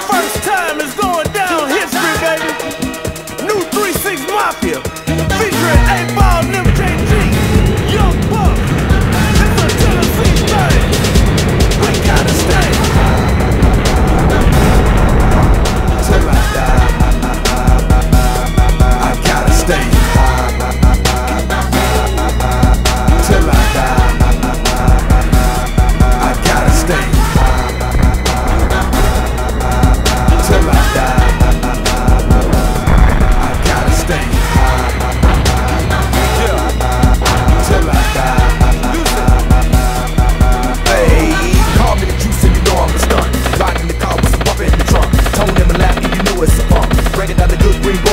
first time going down history, baby. New 3-6 Mafia, featuring 8Ball and MJG, Young It's a Tennessee thing. We gotta I die, I gotta stay.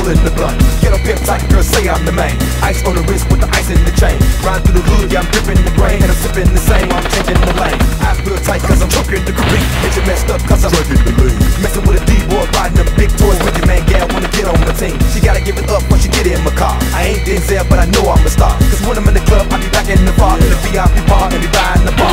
Bullet in the blunt. Get on pimp tight, girl, say I'm the man. Ice on the wrist with the ice in the chain. Ride through the hood, yeah, I'm gripping the grain. And I'm sipping the same, I'm changing the lane. I feel tight cause I'm choking the creek. Get you messed up cause I'm drinking the lean. Messing with a D-boy, riding them big toys with your man, gal, wanna get on my team. She gotta give it up once she get in my car. I ain't Denzel, but I know I'm a star. Cause when I'm in the club, I be back in the bar. In the VIP bar, and be buying the bar.